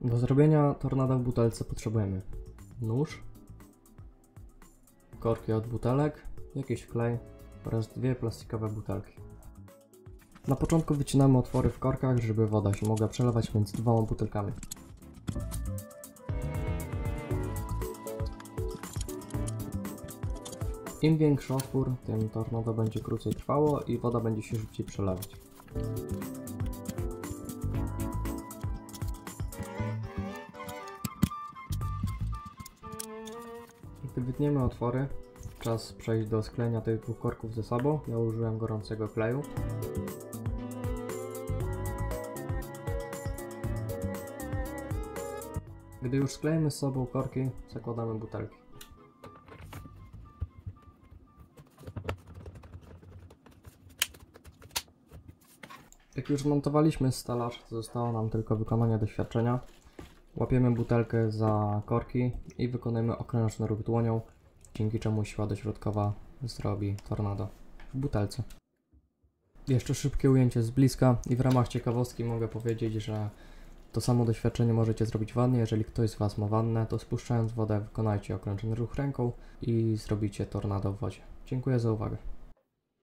Do zrobienia tornada w butelce potrzebujemy nóż, korki od butelek, jakiś klej oraz dwie plastikowe butelki. Na początku wycinamy otwory w korkach, żeby woda się mogła przelewać między dwoma butelkami. Im większy otwór, tym tornado będzie krócej trwało i woda będzie się szybciej przelewać. Wytniemy otwory, czas przejść do sklejenia tych dwóch korków ze sobą. Ja użyłem gorącego kleju. Gdy już sklejemy z sobą korki, zakładamy butelki. Jak już montowaliśmy stelaż, zostało nam tylko wykonanie doświadczenia. Łapiemy butelkę za korki i wykonujemy okrężny ruch dłonią, dzięki czemu siła dośrodkowa zrobi tornado w butelce. Jeszcze szybkie ujęcie z bliska i w ramach ciekawostki mogę powiedzieć, że to samo doświadczenie możecie zrobić w wannie. Jeżeli ktoś z Was ma wannę, to spuszczając wodę wykonajcie okrężny ruch ręką i zrobicie tornado w wodzie. Dziękuję za uwagę.